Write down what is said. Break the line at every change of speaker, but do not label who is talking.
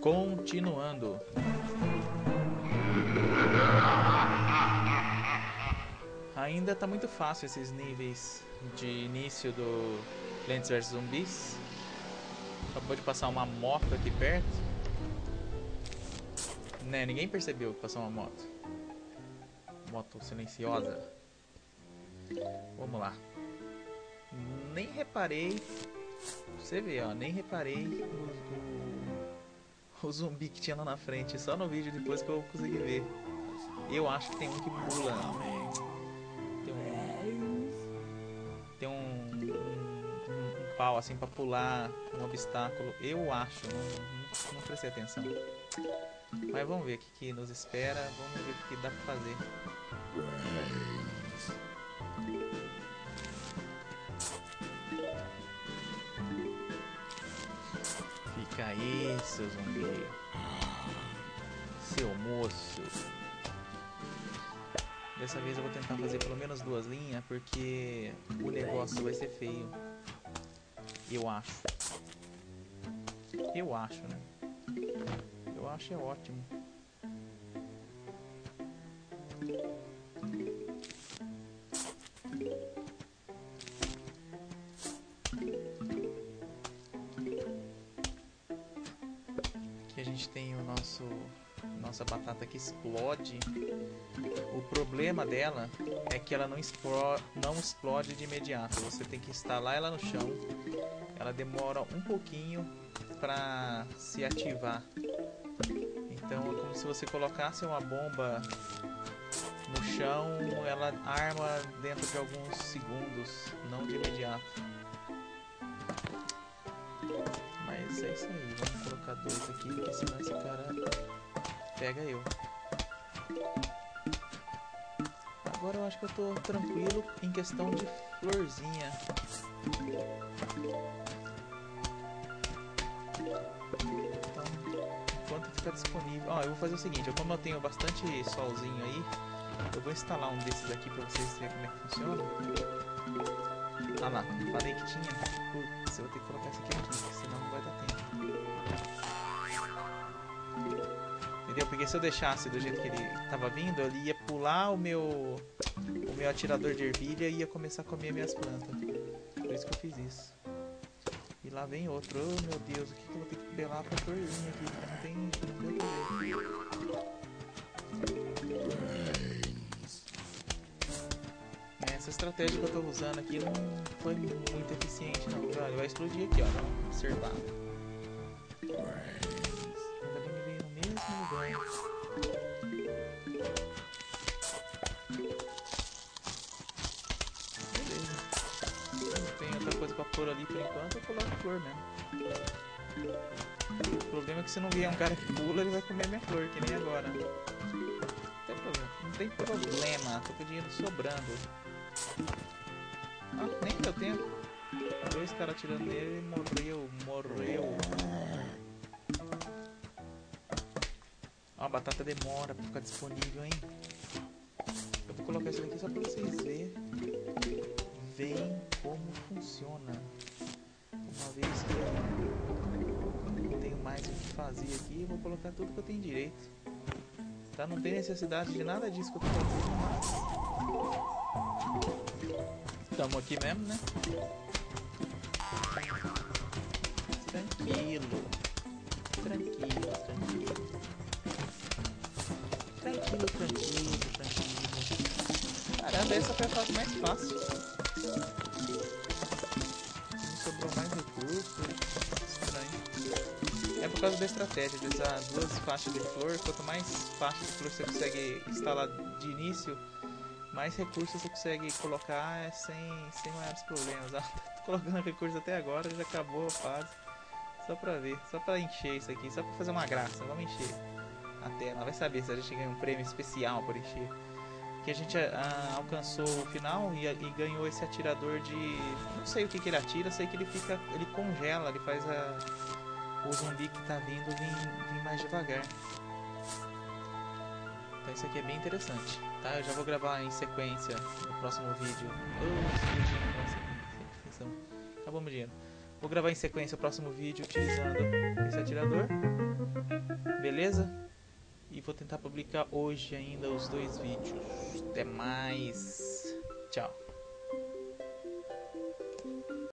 Continuando. Ainda tá muito fácil esses níveis de início do Plants vs Zumbis. Acabou de passar uma moto aqui perto. Né, ninguém percebeu que passou uma moto. Moto silenciosa. Vamos lá. Nem reparei. Você vê, ó, nem reparei o, zumbi que tinha lá na frente. Só no vídeo depois que eu consegui ver. Eu acho que tem um que pula. Tem um. Tem um, um, um pau assim pra pular um obstáculo. Eu acho, não, não, não prestei atenção. Mas vamos ver o que, que nos espera. Vamos ver o que dá pra fazer. Fica aí, seu zumbi. Seu moço. Dessa vez eu vou tentar fazer pelo menos duas linhas, porque o negócio vai ser feio. Eu acho. Eu acho, né? Eu acho é ótimo. Gente tem o nosso nossa batata que explode. O problema dela é que ela não, explode, não explode de imediato. Você tem que instalar ela no chão. Ela demora um pouquinho para se ativar. Então é como se você colocasse uma bomba no chão, ela arma dentro de alguns segundos, não de imediato. É isso aí, vamos colocar dois aqui, porque senão esse cara pega eu. Agora eu acho que eu tô tranquilo em questão de florzinha. Então, enquanto ficar disponível. Ó, eu vou fazer o seguinte, como eu tenho bastante solzinho aí, eu vou instalar um desses aqui pra vocês verem como é que funciona. Ah lá, falei que tinha. Putz, eu vou ter que colocar esse aqui aqui, senão não vai dar tempo. Entendeu? Porque se eu deixasse do jeito que ele tava vindo, ele ia pular o meu o meu atirador de ervilha e ia começar a comer minhas plantas. Por isso que eu fiz isso. E lá vem outro. Oh meu Deus, o que, que eu vou ter que pelar pra florzinha aqui? Não tem, não tem Essa estratégia que eu tô usando aqui não foi muito eficiente não. Olha, vai explodir aqui, ó. Acertar. Ainda bem que veio no mesmo lugar. Beleza. Não tem outra coisa pra pôr ali por enquanto, eu coloco flor mesmo. O problema é que se não vier um cara que pula, ele vai comer minha flor, que nem agora. Não tem problema. Não tem problema. Tô com dinheiro sobrando. Ah, nem deu tempo. Dois caras atirando nele e morreu, morreu. Ó, a batata demora pra ficar disponível, hein? Eu vou colocar isso aqui só pra vocês verem. Veem como funciona. Uma vez que eu não tenho mais o que fazer aqui, vou colocar tudo que eu tenho direito. Tá? Não tem necessidade de nada disso que eu tô fazendo, mas... Tamo aqui mesmo, né? Tranquilo. Tranquilo, tranquilo. Tranquilo, tranquilo, tranquilo. Caramba, essa foi a fase mais fácil. Não sobrou mais recurso. Estranho. É por causa da estratégia de usar duas faixas de flor. Quanto mais faixas de flor você consegue instalar de início, mais recursos você consegue colocar é, sem, sem maiores problemas. Ah, tô colocando recursos até agora, já acabou a fase. Só pra ver, só pra encher isso aqui, só pra fazer uma graça. Vamos encher a tela. Vai saber se a gente ganha um prêmio especial por encher. Que a gente ah, alcançou o final e, e ganhou esse atirador de. Não sei o que, que ele atira, sei que ele fica. ele congela, ele faz a, o zumbi que tá vindo vir mais devagar. Então isso aqui é bem interessante, tá? Eu já vou gravar em sequência no próximo vídeo. Acabou meu dinheiro. Vou gravar em sequência o próximo vídeo utilizando esse atirador. beleza? E vou tentar publicar hoje ainda os dois vídeos. Até mais. Tchau.